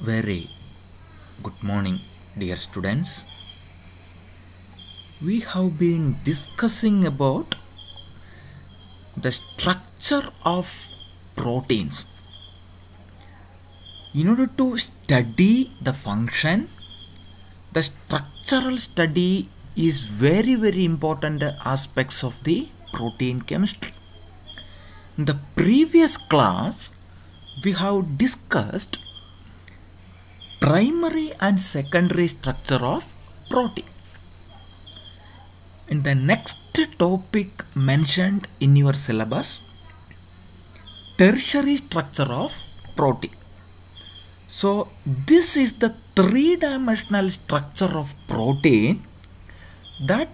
Very good morning, dear students. We have been discussing about the structure of proteins. In order to study the function, the structural study is very very important aspects of the protein chemistry. In the previous class, we have discussed primary and secondary structure of protein. In the next topic mentioned in your syllabus, tertiary structure of protein. So this is the three-dimensional structure of protein that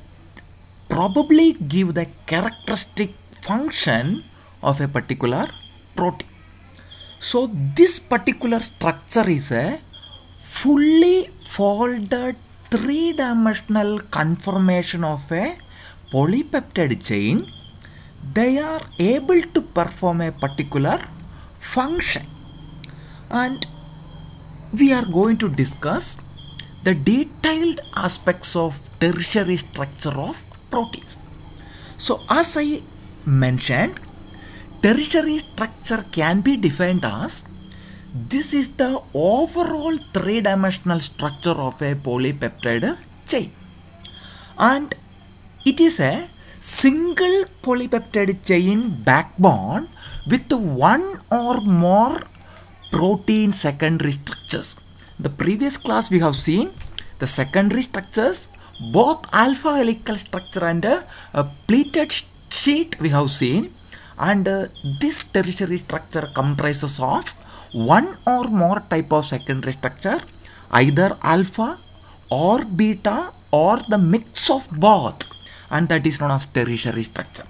probably give the characteristic function of a particular protein. So this particular structure is a fully folded three-dimensional conformation of a polypeptide chain. They are able to perform a particular function and we are going to discuss the detailed aspects of tertiary structure of proteins. So as I mentioned, tertiary structure can be defined as this is the overall three-dimensional structure of a polypeptide chain and it is a single polypeptide chain backbone with one or more protein secondary structures. The previous class we have seen the secondary structures both alpha helical structure and a, a pleated sheet we have seen and uh, this tertiary structure comprises of one or more type of secondary structure either alpha or beta or the mix of both and that is known as tertiary structure.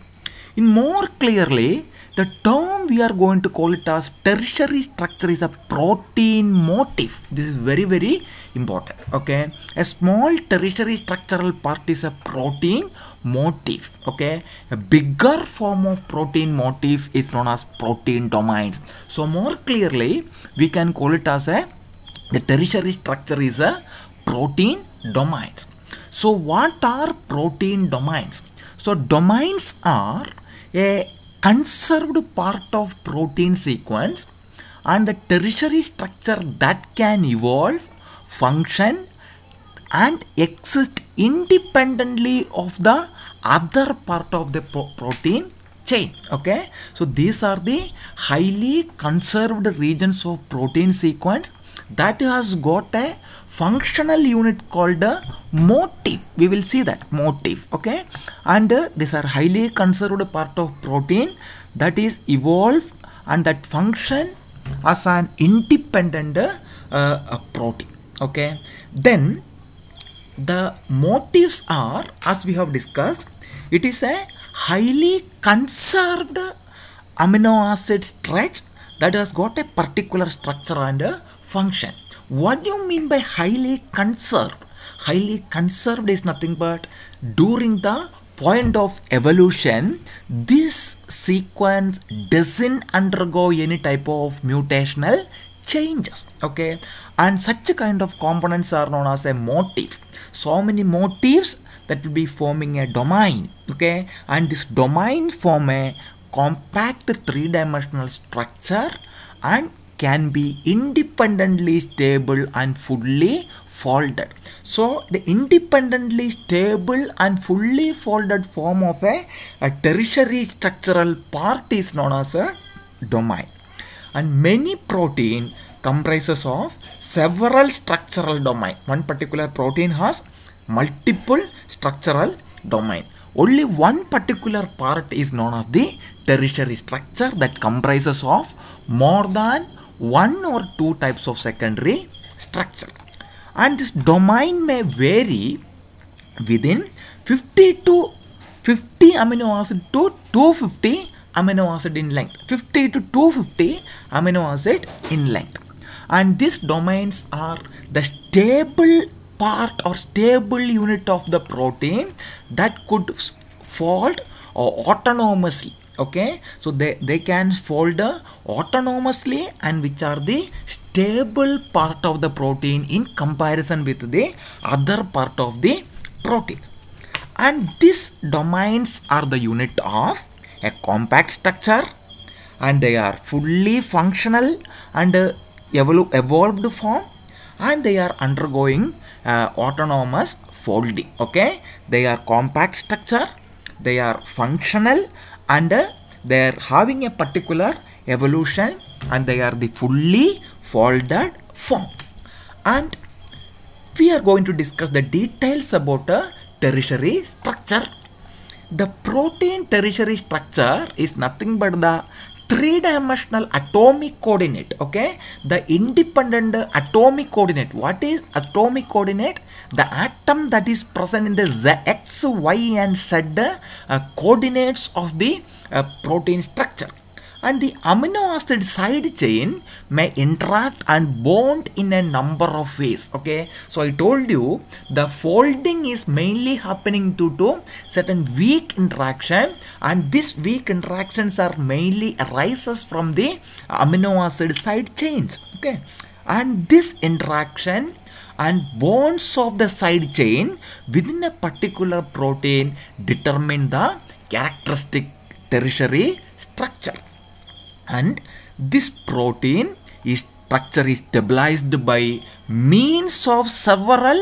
In more clearly the term we are going to call it as tertiary structure is a protein motif this is very very important okay a small tertiary structural part is a protein motif okay? A bigger form of protein motif is known as protein domains. So more clearly we can call it as a the tertiary structure is a protein domains. So what are protein domains? So domains are a conserved part of protein sequence and the tertiary structure that can evolve, function and exist independently of the other part of the protein chain okay? So these are the highly conserved regions of protein sequence that has got a functional unit called a motif. We will see that motif okay? And uh, these are highly conserved part of protein that is evolved and that function as an independent uh, protein okay? Then the motifs are as we have discussed it is a highly conserved amino acid stretch that has got a particular structure and a function. What do you mean by highly conserved? Highly conserved is nothing but during the point of evolution this sequence doesn't undergo any type of mutational changes okay and such a kind of components are known as a motif so many motifs that will be forming a domain okay and this domain form a compact three-dimensional structure and can be independently stable and fully folded. So the independently stable and fully folded form of a, a tertiary structural part is known as a domain. And many protein comprises of several structural domain. One particular protein has multiple structural domain. Only one particular part is known as the tertiary structure that comprises of more than one or two types of secondary structure and this domain may vary within 50 to 50 amino acid to 250 amino acid in length 50 to 250 amino acid in length and these domains are the stable part or stable unit of the protein that could fold autonomously okay? So they, they can fold autonomously and which are the stable part of the protein in comparison with the other part of the protein. And these domains are the unit of a compact structure and they are fully functional and uh, evolved form and they are undergoing uh, autonomous folding okay? They are compact structure they are functional and uh, they are having a particular evolution and they are the fully folded form. And we are going to discuss the details about a tertiary structure. The protein tertiary structure is nothing but the three dimensional atomic coordinate okay? The independent atomic coordinate. What is atomic coordinate? The atom that is present in the z x y and z uh, coordinates of the uh, protein structure and the amino acid side chain may interact and bond in a number of ways okay? So i told you the folding is mainly happening due to certain weak interaction and these weak interactions are mainly arises from the amino acid side chains okay? And this interaction and bonds of the side chain within a particular protein determine the characteristic tertiary structure and this protein is structure is stabilized by means of several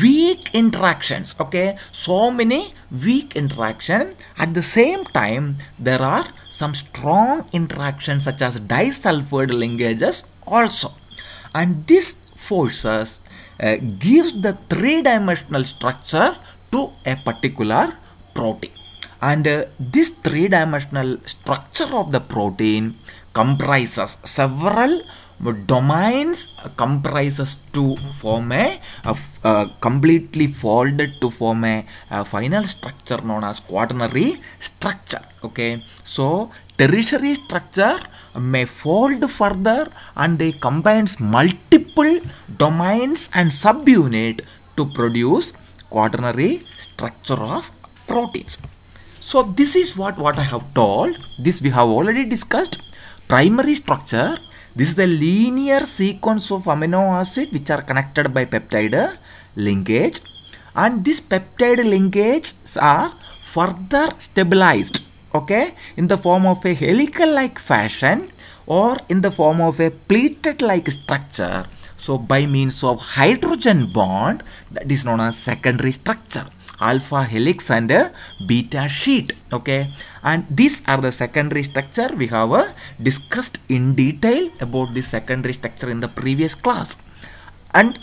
weak interactions okay? So many weak interaction. At the same time there are some strong interactions such as disulfide linkages also. And this forces uh, gives the three dimensional structure to a particular protein and uh, this three dimensional structure of the protein comprises several domains comprises to form a, a, a completely folded to form a, a, final structure known as quaternary structure okay? So tertiary structure may fold further and they combines multiple domains and subunit to produce quaternary structure of proteins so this is what what i have told. This we have already discussed. Primary structure. This is the linear sequence of amino acid which are connected by peptide linkage. And this peptide linkages are further stabilized okay in the form of a helical like fashion or in the form of a pleated like structure. So by means of hydrogen bond that is known as secondary structure alpha helix and a beta sheet okay? And these are the secondary structure we have uh, discussed in detail about this secondary structure in the previous class. And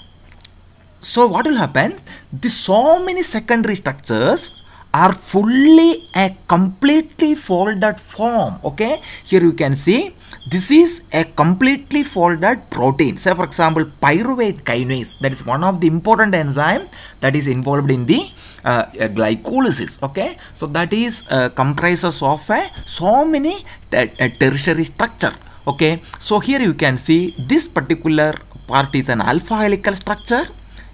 so what will happen? The so many secondary structures are fully a completely folded form okay? Here you can see this is a completely folded protein. Say for example pyruvate kinase that is one of the important enzyme that is involved in the uh, glycolysis okay? So that is uh, comprises of a so many tertiary structure okay? So here you can see this particular part is an alpha helical structure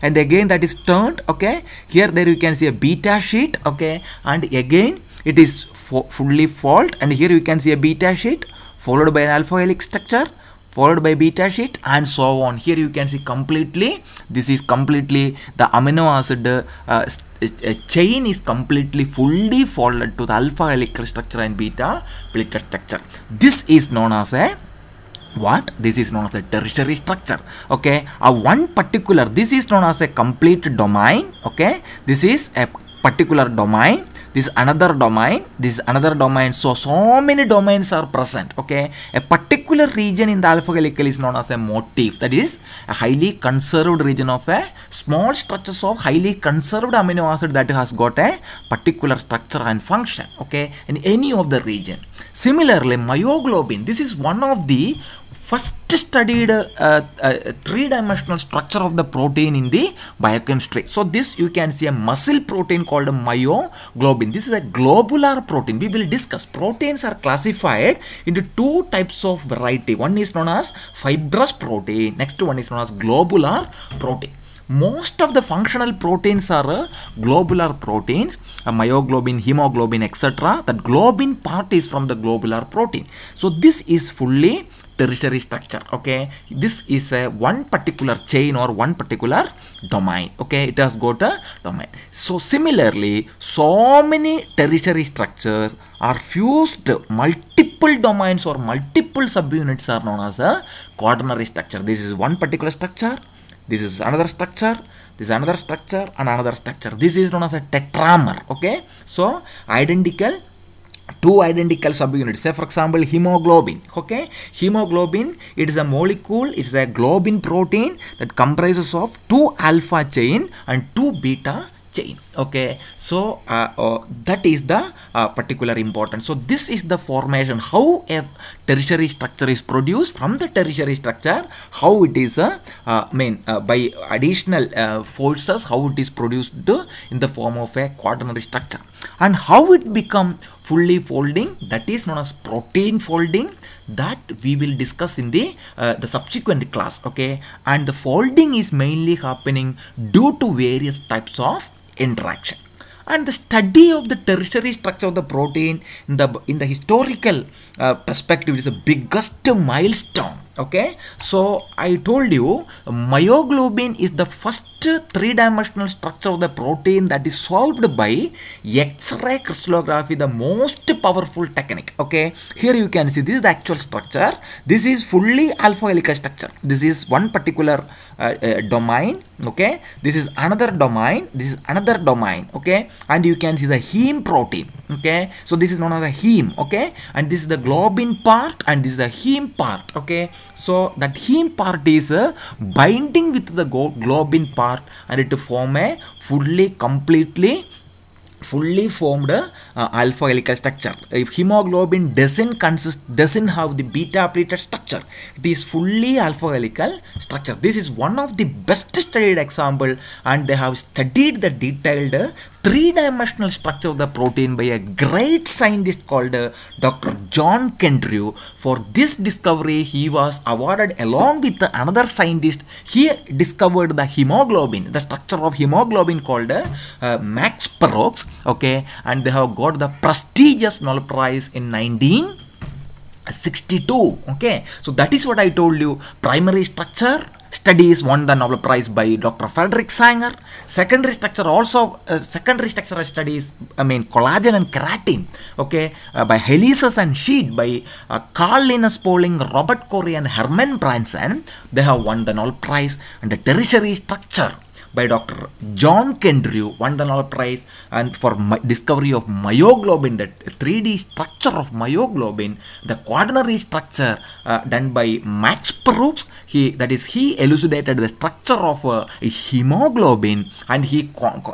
and again that is turned okay? Here there you can see a beta sheet okay? And again it is fully fold and here you can see a beta sheet followed by an alpha helix structure followed by beta sheet and so on. Here you can see completely this is completely the amino acid uh, chain is completely fully folded to the alpha helical structure and beta pleated structure. This is known as a what? This is known as a tertiary structure okay? A one particular this is known as a complete domain okay? This is a particular domain this is another domain. This is another domain. So so many domains are present okay? A particular region in the alpha helical is known as a motif. That is a highly conserved region of a small structures of highly conserved amino acid that has got a particular structure and function okay? In any of the region. Similarly myoglobin. This is one of the first studied uh, uh, three-dimensional structure of the protein in the biochemistry. So this you can see a muscle protein called a myoglobin. This is a globular protein. We will discuss. Proteins are classified into two types of variety. One is known as fibrous protein. Next one is known as globular protein. most of the functional proteins are uh, globular proteins uh, myoglobin hemoglobin etc that globin part is from the globular protein so this is fully tertiary structure okay? This is a one particular chain or one particular domain okay? It has got a domain. So similarly so many tertiary structures are fused. Multiple domains or multiple subunits are known as a quaternary structure. This is one particular structure. This is another structure. This is another structure and another structure. This is known as a tetramer okay? So identical two identical subunits. Say for example hemoglobin. Okay? Hemoglobin it is a molecule it's a globin protein that comprises of two alpha chain and two beta chain. Okay? So uh, uh, that is the uh, particular important so this is the formation how a tertiary structure is produced. From the tertiary structure how it is uh, uh, mean uh, by additional forces how it is produced in the form of a quaternary structure. And how it become fully folding that is known as protein folding that we will discuss in the uh, the subsequent class okay? And the folding is mainly happening due to various types of interaction. And the study of the tertiary structure of the protein in the in the historical uh, perspective is the biggest milestone okay? So i told you myoglobin is the first three-dimensional structure of the protein that is solved by x-ray crystallography the most powerful technique okay? Here you can see this is the actual structure. This is fully alpha helical structure. This is one particular Uh, uh, domain okay? This is another domain. This is another domain okay? And you can see the heme protein okay? So this is known as the heme okay? And this is the globin part and this is the heme part okay? So that heme part is uh, binding with the globin part and it form a fully completely fully formed uh, uh, alpha helical structure if hemoglobin doesn't consist doesn't have the beta pleated structure it is fully alpha helical structure this is one of the best studied example and they have studied the detailed uh, three-dimensional structure of the protein by a great scientist called uh, Dr. John Kendrew. For this discovery, he was awarded along with another scientist. He discovered the hemoglobin, the structure of hemoglobin called uh, uh, Max Perutz. Okay, and they have got the prestigious Nobel Prize in 1962. Okay, so that is what I told you. Primary structure studies won the Nobel Prize by Dr. Frederick Sanger. Secondary structure also, uh, secondary structural studies, I mean collagen and keratin, okay, uh, by Helices and Sheet, by uh, Carl Linus Pauling, Robert Corey and Herman Branson, they have won the Nobel Prize and the tertiary structure by Dr. John Kendrew won the Nobel Prize and for discovery of myoglobin, the 3D structure of myoglobin, the quaternary structure uh, done by Max Perutz. He that is he elucidated the structure of uh, hemoglobin and he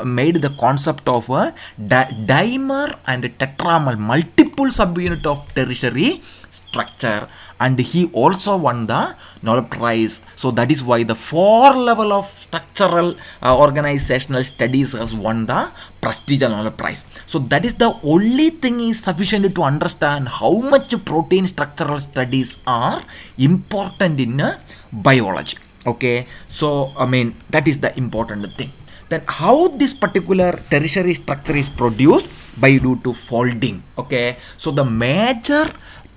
made the concept of a di dimer and tetramer multiple subunit of tertiary structure and he also won the Nobel Prize. So that is why the four level of structural uh, organizational studies has won the prestigious Nobel Prize. So that is the only thing is sufficient to understand how much protein structural studies are important in uh, biology. Okay, so I mean that is the important thing. Then how this particular tertiary structure is produced by due to folding. Okay, so the major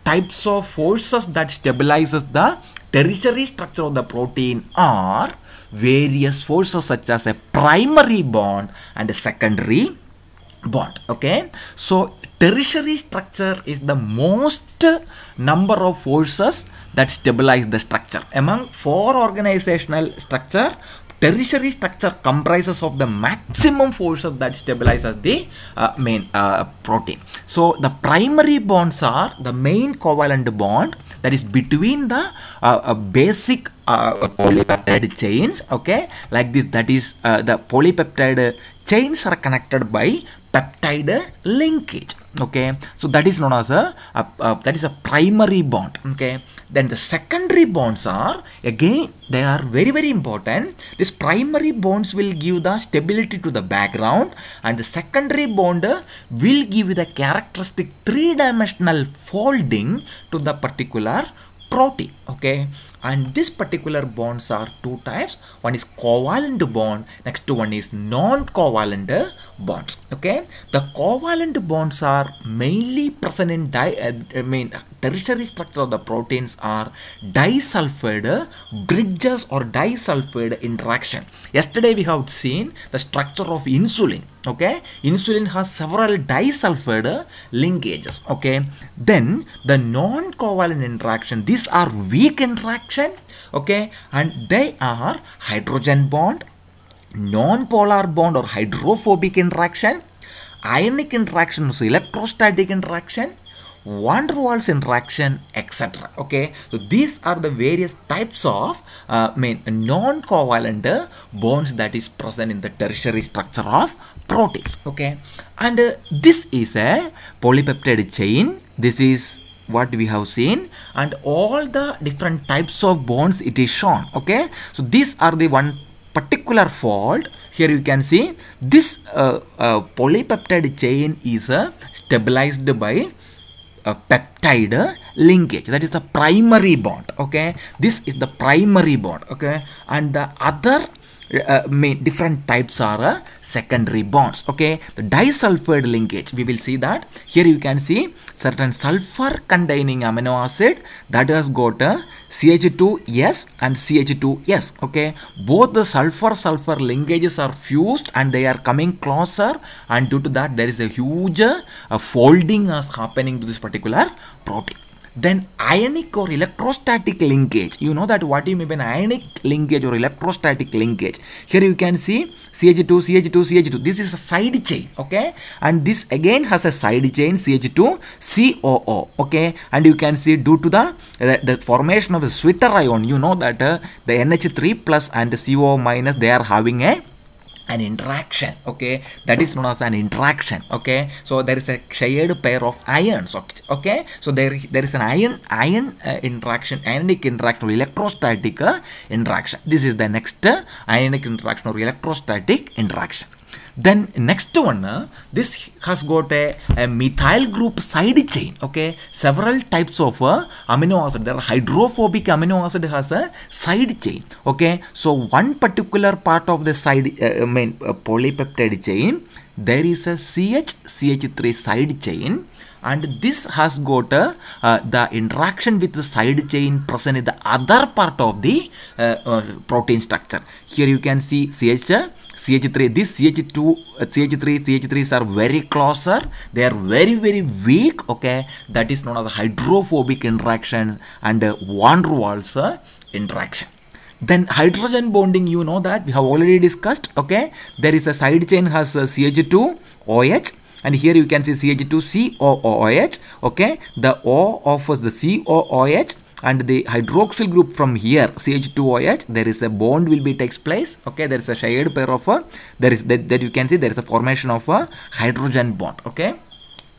types of forces that stabilizes the tertiary structure of the protein are various forces such as a primary bond and a secondary bond okay? So tertiary structure is the most number of forces that stabilize the structure. Among four organizational structure tertiary structure comprises of the maximum forces that stabilizes the uh, main uh, protein. So the primary bonds are the main covalent bond that is between the uh, uh basic uh, polypeptide chains okay? Like this that is uh, the polypeptide chains are connected by peptide linkage okay? So that is known as a, a, a that is a primary bond okay then the secondary bonds are again they are very very important. This primary bonds will give the stability to the background and the secondary bond will give the characteristic three dimensional folding to the particular protein okay and this particular bonds are two types. One is covalent bond. Next one is non-covalent bonds. Okay? The covalent bonds are mainly present in di uh, I mean tertiary structure of the proteins are disulfide bridges or disulfide interaction. Yesterday we have seen the structure of insulin okay? Insulin has several disulfide linkages. Okay? Then the non-covalent interaction these are weak interaction. Okay? And they are hydrogen bond non-polar bond or hydrophobic interaction ionic interaction so electrostatic interaction van der Waals interaction etc okay? So these are the various types of uh, main non-covalent uh, bonds that is present in the tertiary structure of proteins okay? And uh, this is a polypeptide chain. This is what we have seen. And all the different types of bonds it is shown okay? So these are the one particular fold here you can see this uh, uh, polypeptide chain is uh, stabilized by a peptide linkage. That is the primary bond okay? This is the primary bond okay? And the other uh, different types are uh, secondary bonds okay? The disulfide linkage we will see that. Here you can see certain sulfur containing amino acid that has got a CH2S and CH2S okay? Both the sulfur sulfur linkages are fused and they are coming closer and due to that there is a huge uh, folding is happening to this particular protein then ionic or electrostatic linkage. You know that what you mean by ionic linkage or electrostatic linkage. Here you can see CH2 CH2 CH2 this is a side chain okay? And this again has a side chain CH2 COO okay? And you can see due to the the, the formation of a sweeter ion you know that uh, the NH3 plus and the CO minus they are having a an interaction okay? That is known as an interaction okay? So there is a shared pair of ions okay? So there there is an ion ion uh, interaction ionic interaction or electrostatic uh, interaction. This is the next uh, ionic interaction or electrostatic interaction then next one uh, this has got a, a methyl group side chain okay? Several types of uh, amino acid. There are hydrophobic amino acid has a side chain okay? So one particular part of the side uh, main uh, polypeptide chain there is a ch ch3 side chain. And this has got uh, uh, the interaction with the side chain present in the other part of the uh, uh, protein structure. Here you can see ch CH3 this CH2 uh, CH3 CH3s are very closer. They are very very weak okay? That is known as hydrophobic interaction and uh, van der Waals uh, interaction. Then hydrogen bonding you know that we have already discussed okay? There is a side chain has a CH2 OH and here you can see CH2 COOH okay? The O offers the COOH and the hydroxyl group from here CH2OH there is a bond will be takes place. Okay there is a shared pair of a there is that, that you can see there is a formation of a hydrogen bond. Okay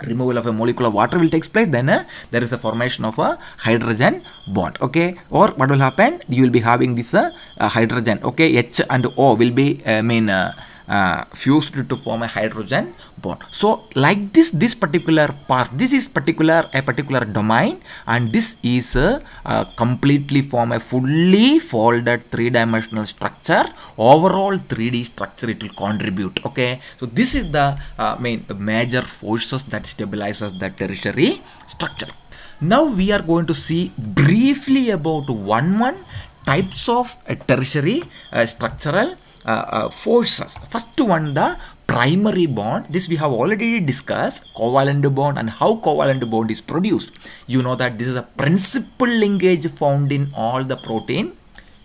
removal of a molecule of water will takes place. Then uh, there is a formation of a hydrogen bond. Okay or what will happen? You will be having this uh, uh, hydrogen. Okay H and O will be I mean uh, fused to form a hydrogen bond. So like this this particular part this is particular a particular domain and this is uh, uh, completely form a fully folded three-dimensional structure. Overall 3d structure it will contribute okay? So this is the uh, main major forces that stabilizes the tertiary structure. Now we are going to see briefly about one one types of tertiary uh, structural forces. First one the primary bond. This we have already discussed covalent bond and how covalent bond is produced. You know that this is a principal linkage found in all the protein.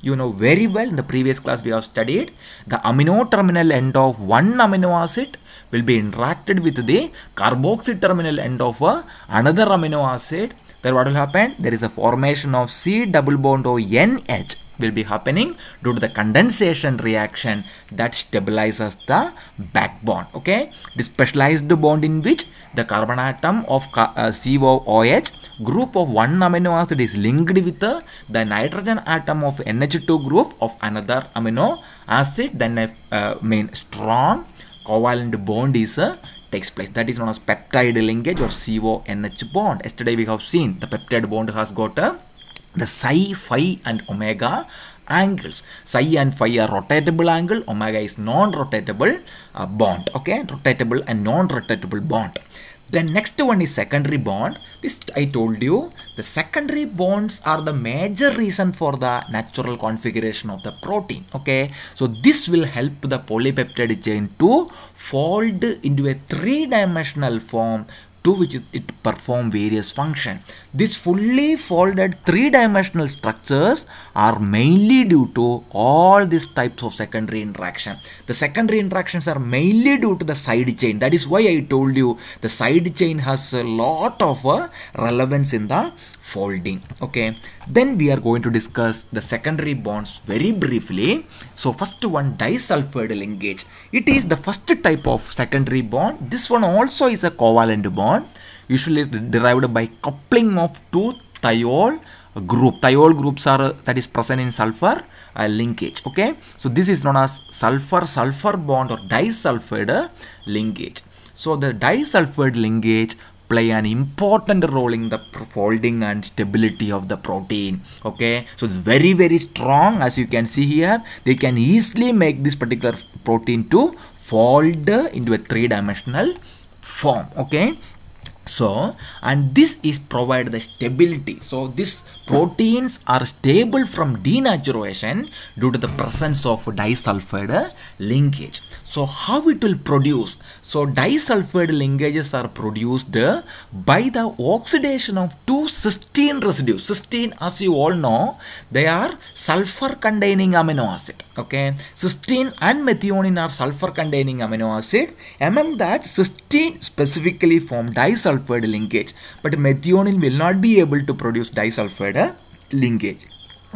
You know very well in the previous class we have studied the amino terminal end of one amino acid will be interacted with the carboxy terminal end of uh, another amino acid. Then what will happen? There is a formation of C double bond O NH will be happening due to the condensation reaction that stabilizes the backbone okay? The specialized bond in which the carbon atom of uh, COOH group of one amino acid is linked with uh, the nitrogen atom of NH2 group of another amino acid then a uh, main strong covalent bond is uh, takes place. That is known as peptide linkage or CONH bond. Yesterday we have seen the peptide bond has got a the psi, phi and omega angles. Psi and phi are rotatable angle, omega is non-rotatable uh, bond, okay, rotatable and non-rotatable bond. Then next one is secondary bond. This I told you, the secondary bonds are the major reason for the natural configuration of the protein, okay. So this will help the polypeptide chain to fold into a three-dimensional form to which it perform various function. These fully folded three-dimensional structures are mainly due to all these types of secondary interaction. The secondary interactions are mainly due to the side chain. That is why I told you the side chain has a lot of uh, relevance in the folding okay? Then we are going to discuss the secondary bonds very briefly. So first one disulfide linkage. It is the first type of secondary bond. This one also is a covalent bond usually derived by coupling of two thiol group. Thiol groups are that is present in sulfur uh, linkage okay? So this is known as sulfur sulfur bond or disulfide linkage. So the disulfide linkage play an important role in the folding and stability of the protein okay? So it's very very strong as you can see here. They can easily make this particular protein to fold into a three-dimensional form okay? So and this is provide the stability. So these proteins are stable from denaturation due to the presence of disulfide linkage so how it will produce? So disulfide linkages are produced by the oxidation of two cysteine residues cysteine as you all know they are sulfur containing amino acid okay? Cysteine and methionine are sulfur containing amino acid. Among that cysteine specifically form disulfide linkage. But methionine will not be able to produce disulfide linkage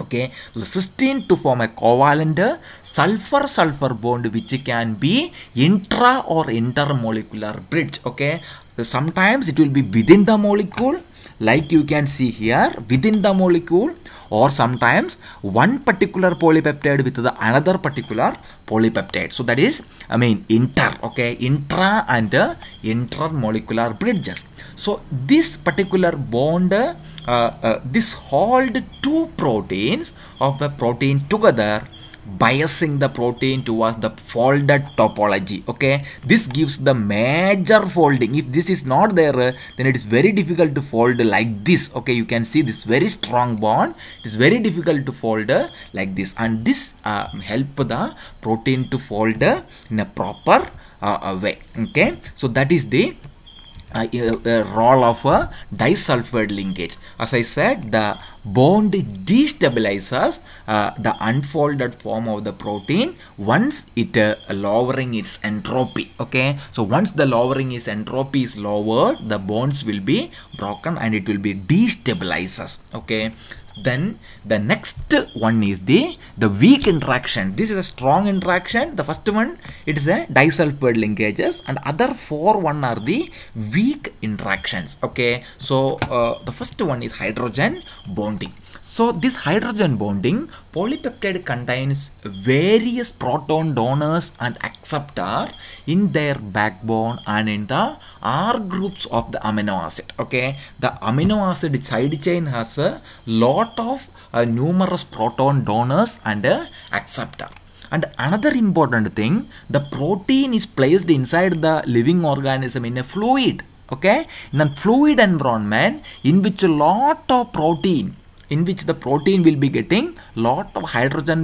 okay so cysteine to form a covalent sulfur sulfur bond which can be intra or intermolecular bridge okay? Sometimes it will be within the molecule like you can see here within the molecule or sometimes one particular polypeptide with the another particular polypeptide. So that is i mean inter okay? Intra and uh, intermolecular bridges. So this particular bond uh, this hold two proteins of the protein together biasing the protein towards the folded topology okay? This gives the major folding. If this is not there uh, then it is very difficult to fold like this okay? You can see this very strong bond. It is very difficult to fold uh, like this. And this uh, help the protein to fold uh, in a proper uh, way okay? So that is the uh, uh, role of a disulfide linkage. As I said, the bond destabilizes uh, the unfolded form of the protein once it uh, lowering its entropy. Okay, so once the lowering is entropy is lowered, the bonds will be broken and it will be destabilizes. Okay, then the next one is the the weak interaction. This is a strong interaction. The first one it is a disulfide linkages and other four one are the weak interactions. Okay so uh, the first one is hydrogen bonding. So this hydrogen bonding polypeptide contains various proton donors and acceptor in their backbone and in the R groups of the amino acid okay? The amino acid side chain has a lot of uh, numerous proton donors and uh, acceptor. And another important thing the protein is placed inside the living organism in a fluid okay? In a fluid environment in which a lot of protein in which the protein will be getting lot of hydrogen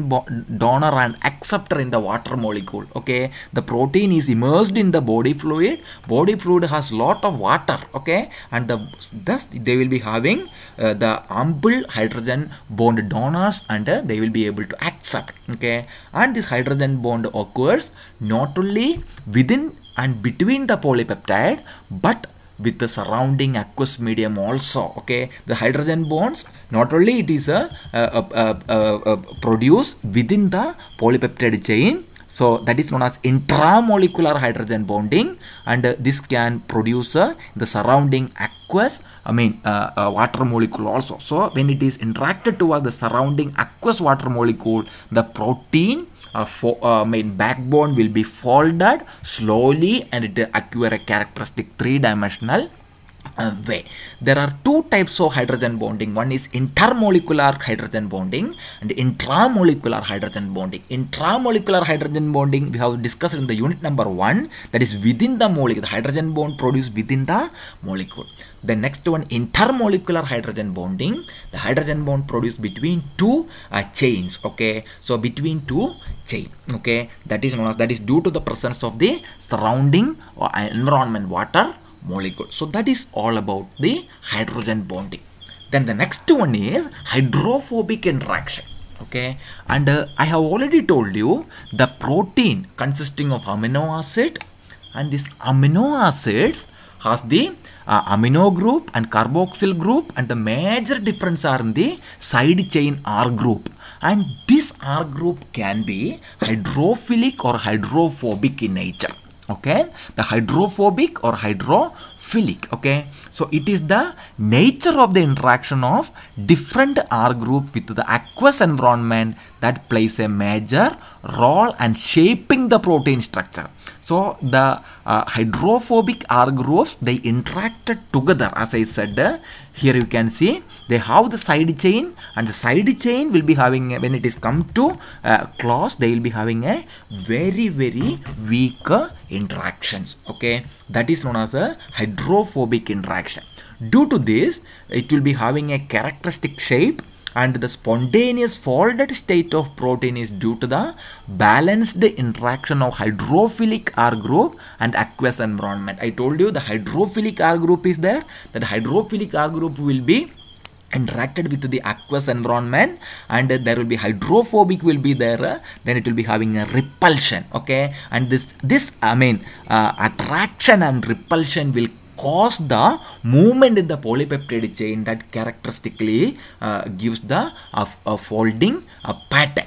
donor and acceptor in the water molecule okay? The protein is immersed in the body fluid. Body fluid has lot of water okay? And the thus they will be having uh, the ample hydrogen bond donors and uh, they will be able to accept okay? And this hydrogen bond occurs not only within and between the polypeptide but with the surrounding aqueous medium also okay? The hydrogen bonds not only it is a, a, a, a produced within the polypeptide chain so that is known as intramolecular hydrogen bonding and uh, this can produce uh, the surrounding aqueous I mean uh, uh, water molecule also. So when it is interacted towards the surrounding aqueous water molecule the protein uh, for, uh, main backbone will be folded slowly and it acquire a characteristic three-dimensional way. There are two types of hydrogen bonding. One is intermolecular hydrogen bonding and intramolecular hydrogen bonding. Intramolecular hydrogen bonding we have discussed in the unit number one that is within the molecule. The hydrogen bond produced within the molecule. The next one intermolecular hydrogen bonding. The hydrogen bond produced between two uh, chains. Okay, so between two chain. Okay, that is known as that is due to the presence of the surrounding or environment water molecule. So that is all about the hydrogen bonding. Then the next one is hydrophobic interaction. Okay, and uh, I have already told you the protein consisting of amino acid and this amino acids has the uh, amino group and carboxyl group and the major difference are in the side chain R group and this R group can be hydrophilic or hydrophobic in nature okay? The hydrophobic or hydrophilic okay? So it is the nature of the interaction of different r group with the aqueous environment that plays a major role and shaping the protein structure. So the uh, hydrophobic r groups they interacted together. As i said uh, here you can see they have the side chain and the side chain will be having a, when it is come to uh, clause they will be having a very very weak interactions okay that is known as a hydrophobic interaction due to this it will be having a characteristic shape and the spontaneous folded state of protein is due to the balanced interaction of hydrophilic R group and aqueous environment. I told you the hydrophilic R group is there. That hydrophilic R group will be interacted with the aqueous environment and there will be hydrophobic will be there then it will be having a repulsion okay? And this this i mean uh, attraction and repulsion will cause the movement in the polypeptide chain that characteristically uh, gives the uh, uh, folding uh, pattern.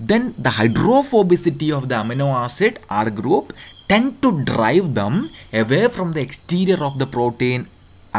Then the hydrophobicity of the amino acid R group tend to drive them away from the exterior of the protein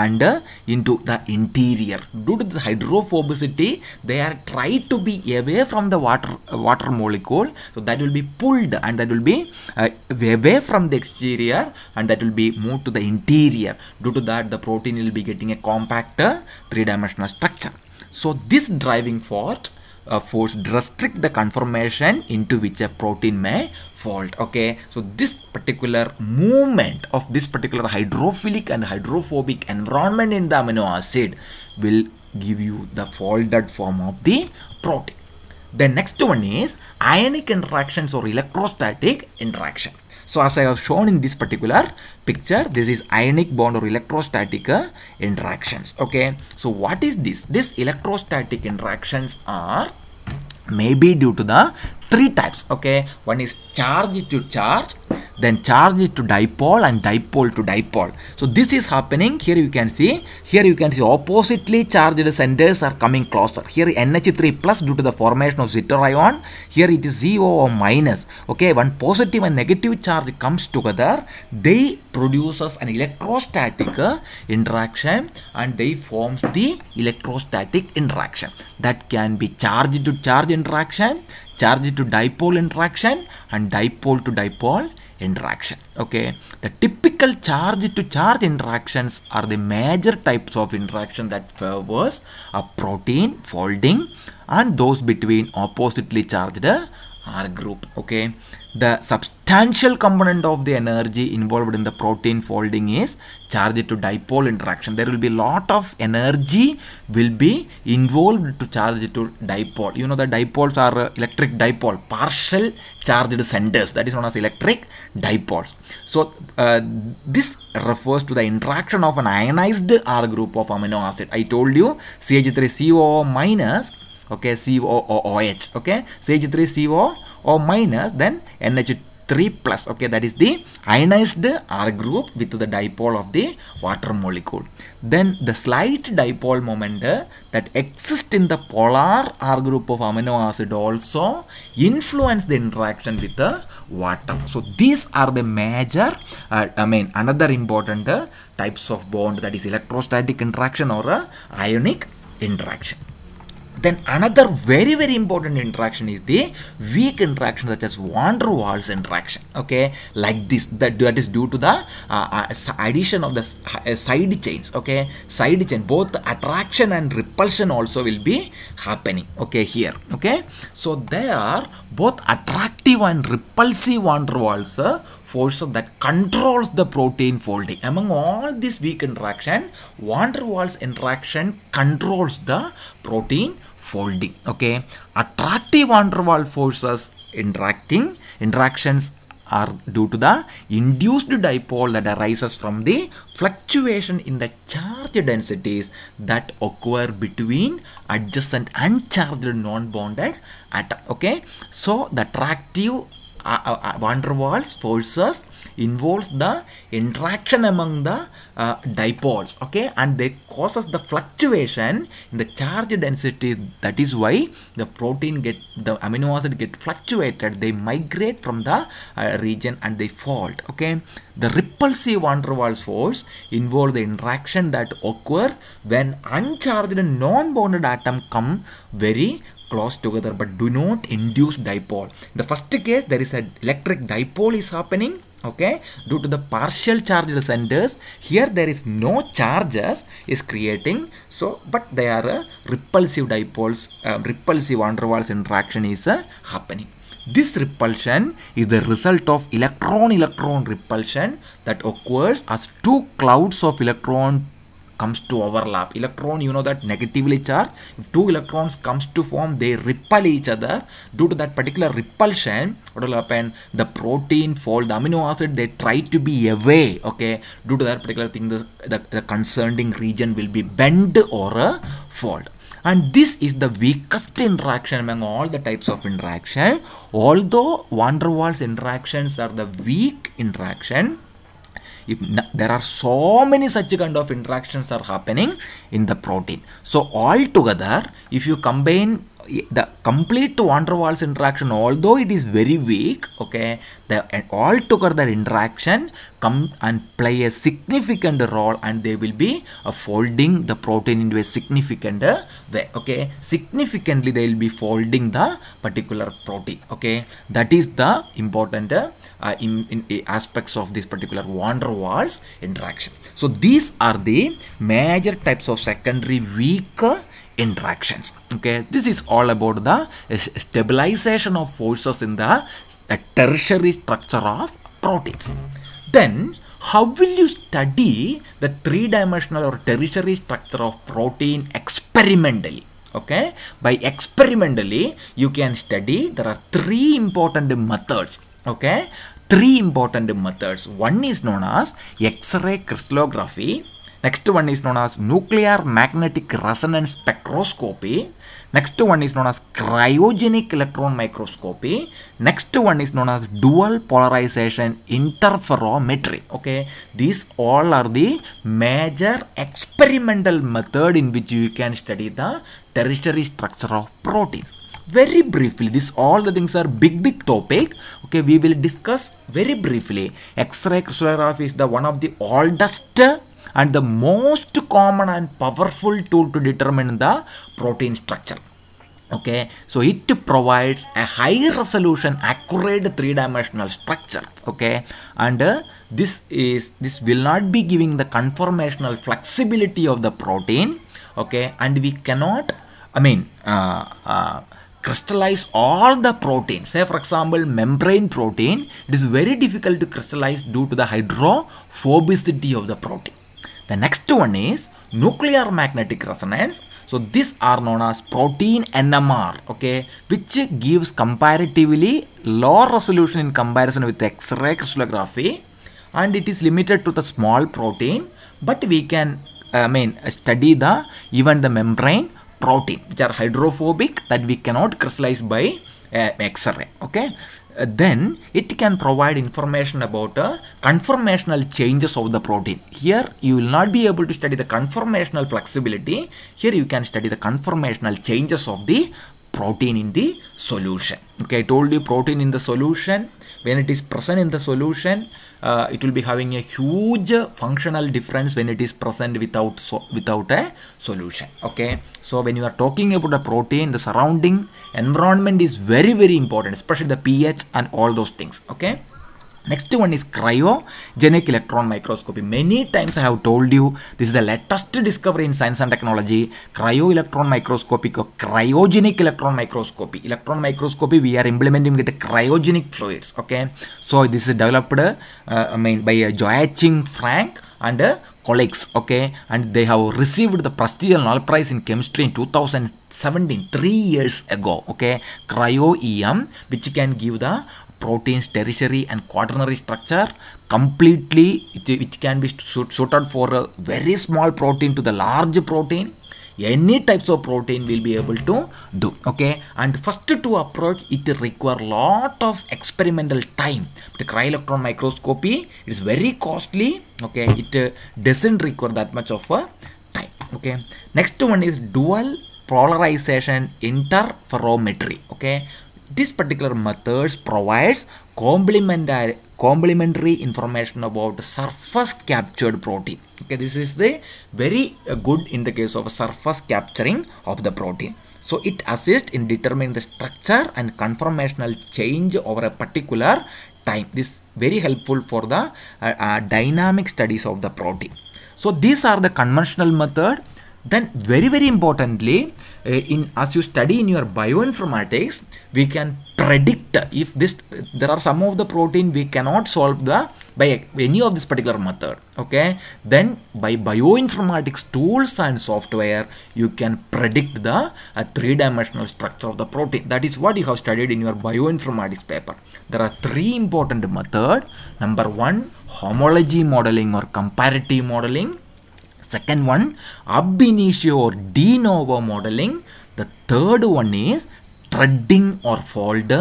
and uh, into the interior. Due to the hydrophobicity they are tried to be away from the water uh, water molecule. So that will be pulled and that will be uh, away from the exterior and that will be moved to the interior. Due to that the protein will be getting a compact uh, three-dimensional structure. So this driving force uh, force restrict the conformation into which a protein may fold okay? So this particular movement of this particular hydrophilic and hydrophobic environment in the amino acid will give you the folded form of the protein. The next one is ionic interactions or electrostatic interaction. So as I have shown in this particular picture, this is ionic bond or electrostatic uh, interactions. Okay. So what is this? This electrostatic interactions are maybe due to the three types. Okay. One is charge to charge then charge to dipole and dipole to dipole. So this is happening here you can see here you can see oppositely charged centers are coming closer here NH3 plus due to the formation of Zitter ion here it is 0 or minus okay when positive and negative charge comes together they produces an electrostatic uh, interaction and they forms the electrostatic interaction that can be charge to charge interaction charge to dipole interaction and dipole to dipole interaction okay? The typical charge to charge interactions are the major types of interaction that favors a protein folding and those between oppositely charged R group okay the substantial component of the energy involved in the protein folding is charge to dipole interaction. There will be lot of energy will be involved to charge to dipole. You know the dipoles are electric dipole partial charged centers. That is known as electric dipoles. So uh, this refers to the interaction of an ionized R group of amino acid. I told you CH3CO minus okay COOH okay? CH3CO or minus then NH3 plus okay? That is the ionized R group with the dipole of the water molecule. Then the slight dipole moment that exists in the polar R group of amino acid also influence the interaction with the water. So these are the major uh, I mean another important uh, types of bond that is electrostatic interaction or uh, ionic interaction then another very very important interaction is the weak interaction such as van der Waals interaction okay? Like this that, that is due to the uh, uh, addition of the uh, side chains okay? Side chain both attraction and repulsion also will be happening okay here okay? So they are both attractive and repulsive van der Waals uh, force that controls the protein folding. Among all these weak interaction, van der Waals interaction controls the protein folding. Okay, attractive van der Waals forces interacting interactions are due to the induced dipole that arises from the fluctuation in the charge densities that occur between adjacent uncharged non-bonded atom okay so the attractive uh, uh, van der Waals forces involves the interaction among the dipoles okay? And they causes the fluctuation in the charge density. That is why the protein get the amino acid get fluctuated. They migrate from the uh, region and they fault okay? The repulsive van der Waals force involve the interaction that occur when uncharged non-bonded atom come very close together but do not induce dipole. In the first case there is an electric dipole is happening okay? Due to the partial charged centers here there is no charges is creating. So but they are uh, repulsive dipoles uh, repulsive van interaction is uh, happening. This repulsion is the result of electron-electron repulsion that occurs as two clouds of electron comes to overlap electron you know that negatively charged if two electrons comes to form they repel each other. Due to that particular repulsion what will happen? The protein fold the amino acid they try to be away okay? Due to that particular thing the, the, the concerning region will be bent or uh, fold. And this is the weakest interaction among all the types of interaction. Although van der Waals interactions are the weak interaction if there are so many such kind of interactions are happening in the protein. So altogether if you combine the complete van der Waals interaction although it is very weak okay the and altogether interaction come and play a significant role and they will be uh, folding the protein into a significant uh, way okay. Significantly they will be folding the particular protein okay. That is the important uh, uh, in, in, aspects of this particular van der Waals interaction. So these are the major types of secondary weak interactions. Okay? This is all about the stabilization of forces in the tertiary structure of proteins. Then how will you study the three-dimensional or tertiary structure of protein experimentally? Okay? By experimentally you can study there are three important methods. Okay? Three important methods. One is known as x-ray crystallography next one is known as nuclear magnetic resonance spectroscopy. Next one is known as cryogenic electron microscopy. Next one is known as dual polarization interferometry. Okay? These all are the major experimental method in which you can study the tertiary structure of proteins. Very briefly this all the things are big big topic. Okay? We will discuss very briefly. X-ray crystallography is the one of the oldest and the most common and powerful tool to determine the protein structure. Okay? So it provides a high resolution accurate three dimensional structure. Okay? And uh, this is this will not be giving the conformational flexibility of the protein. Okay? And we cannot i mean uh, uh, crystallize all the proteins. Say for example membrane protein it is very difficult to crystallize due to the hydrophobicity of the protein the next one is nuclear magnetic resonance. So these are known as protein nmr okay which gives comparatively lower resolution in comparison with x-ray crystallography. And it is limited to the small protein but we can i mean study the even the membrane protein which are hydrophobic that we cannot crystallize by uh, x-ray okay then it can provide information about uh, conformational changes of the protein. Here you will not be able to study the conformational flexibility. Here you can study the conformational changes of the protein in the solution. Okay i told you protein in the solution. When it is present in the solution uh, it will be having a huge functional difference when it is present without so without a solution okay? So when you are talking about a protein the surrounding environment is very very important especially the ph and all those things okay Next one is cryogenic electron microscopy. Many times I have told you this is the latest discovery in science and technology. Cryo electron microscopy or cryogenic electron microscopy. Electron microscopy we are implementing with cryogenic fluids. Okay, so this is developed uh, I mean by uh, Joachim Frank and uh, colleagues. Okay, and they have received the prestigious Nobel Prize in chemistry in 2017, three years ago. Okay, cryo EM which can give the proteins tertiary and quaternary structure completely which can be suited for a very small protein to the large protein. Any types of protein will be able to do okay? And first to approach it require lot of experimental time. The cryo-electron microscopy is very costly okay? It uh, doesn't require that much of a time okay? Next one is dual polarization interferometry okay this particular methods provides complementary complementary information about the surface captured protein. Okay this is the very uh, good in the case of surface capturing of the protein. So it assists in determining the structure and conformational change over a particular time. This very helpful for the uh, uh, dynamic studies of the protein. So these are the conventional method. Then very very importantly in as you study in your bioinformatics we can predict if this there are some of the protein we cannot solve the by any of this particular method okay? Then by bioinformatics tools and software you can predict the uh, three-dimensional structure of the protein. That is what you have studied in your bioinformatics paper. There are three important method. Number one homology modeling or comparative modeling second one ab initio or de novo modeling. The third one is threading or fold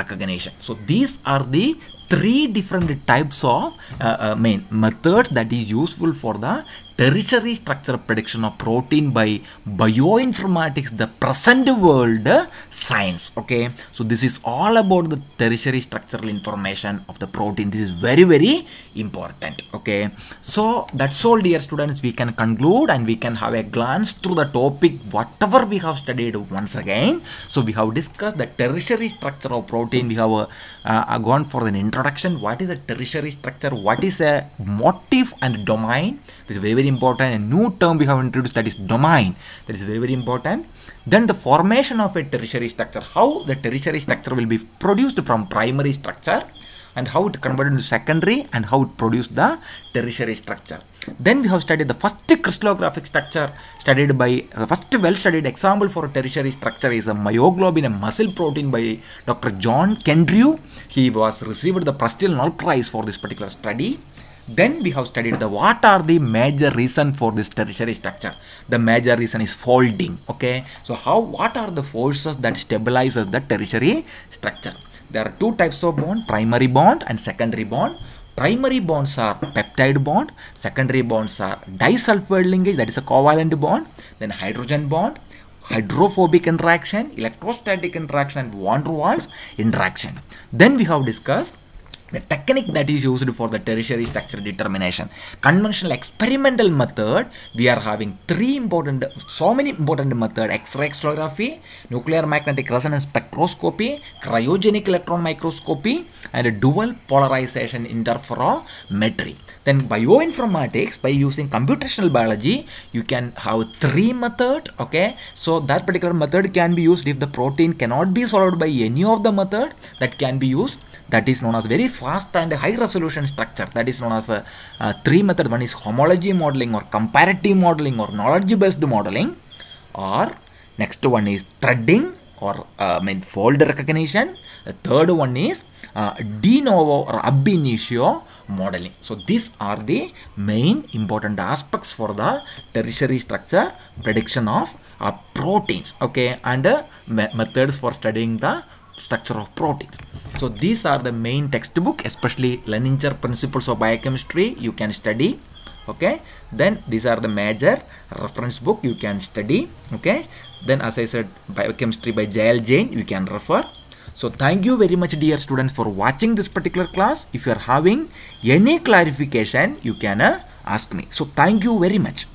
recognition. So these are the three different types of uh, uh, main methods that is useful for the tertiary structure prediction of protein by bioinformatics the present world science okay? So this is all about the tertiary structural information of the protein. This is very very important okay? So that's all dear students. We can conclude and we can have a glance through the topic whatever we have studied once again. So we have discussed the tertiary structure of protein. We have uh, uh, gone for an introduction. What is a tertiary structure? What is a motif and domain this is very very important. A new term we have introduced that is domain. That is very very important. Then the formation of a tertiary structure how the tertiary structure will be produced from primary structure and how it converted into secondary and how it produced the tertiary structure. Then we have studied the first crystallographic structure studied by the uh, first well studied example for a tertiary structure is a myoglobin a muscle protein by dr john kendrew. He was received the prestigious Nobel prize for this particular study then we have studied the what are the major reason for this tertiary structure. The major reason is folding okay? So how what are the forces that stabilizes the tertiary structure? There are two types of bond primary bond and secondary bond. Primary bonds are peptide bond secondary bonds are disulfide linkage that is a covalent bond then hydrogen bond hydrophobic interaction electrostatic interaction and van der Waals interaction. Then we have discussed the technique that is used for the tertiary structure determination. Conventional experimental method we are having three important so many important method. X-ray crystallography nuclear magnetic resonance spectroscopy cryogenic electron microscopy and dual polarization interferometry. Then bioinformatics by using computational biology you can have three method okay? So that particular method can be used if the protein cannot be solved by any of the method that can be used that is known as very fast and high resolution structure. That is known as a, a three method. One is homology modeling or comparative modeling or knowledge based modeling. Or next one is threading or uh, mean fold recognition. The third one is uh, de novo or ab initio modeling. So these are the main important aspects for the tertiary structure prediction of uh, proteins. Okay and uh, me methods for studying the structure of proteins so these are the main textbook especially Lehninger principles of biochemistry you can study okay then these are the major reference book you can study okay then as I said biochemistry by J.L. Jain you can refer So thank you very much dear students for watching this particular class. If you are having any clarification, you can uh, ask me. So thank you very much.